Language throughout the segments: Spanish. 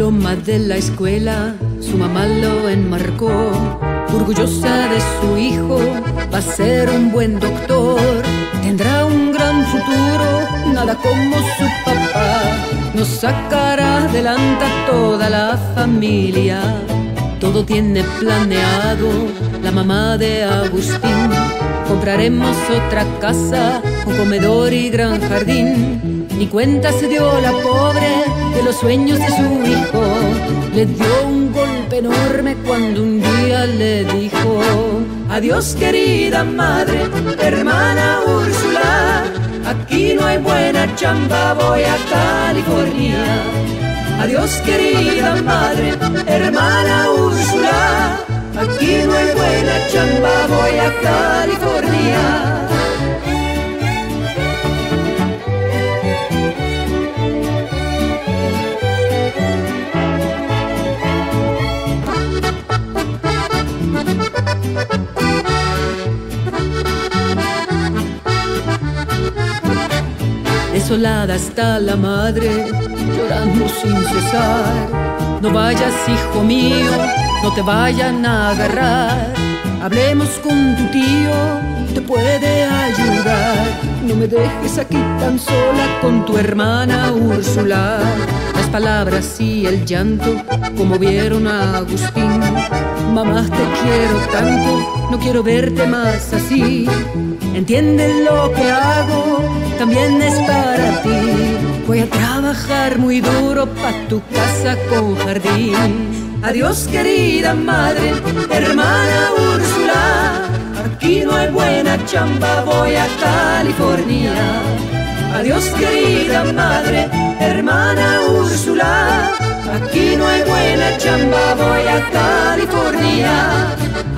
de la escuela, su mamá lo enmarcó. Orgullosa de su hijo, va a ser un buen doctor. Tendrá un gran futuro, nada como su papá. Nos sacará adelante a toda la familia. Todo tiene planeado la mamá de Agustín. Compraremos otra casa, un comedor y gran jardín. Ni cuenta se dio la pobre de los sueños de su hijo. Le dio un golpe enorme cuando un día le dijo: Adiós, querida madre, hermana Úrsula. Aquí no hay buena chamba, voy a California. Adiós, querida madre, hermana Úrsula. Aquí no hay buena chamba, voy a. Desolada está la madre, llorando sin cesar. No vayas, hijo mío, no te vayan a agarrar. Hablemos con tu tío, te puede ayudar. No me dejes aquí tan sola con tu hermana Úrsula. Las palabras y el llanto, como vieron a Agustín. Mamá, te quiero tanto, no quiero verte más así. Entiende lo que hago, también es para ti. Voy a trabajar muy duro pa' tu casa con jardín. Adiós querida madre, hermana Úrsula. Chamba, voy a California. Adiós querida madre, hermana Úrsula. Aquí no hay buena chamba, voy a California.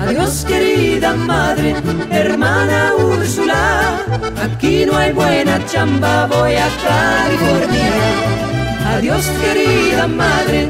Adiós querida madre, hermana Úrsula. Aquí no hay buena chamba, voy a California. Adiós querida madre,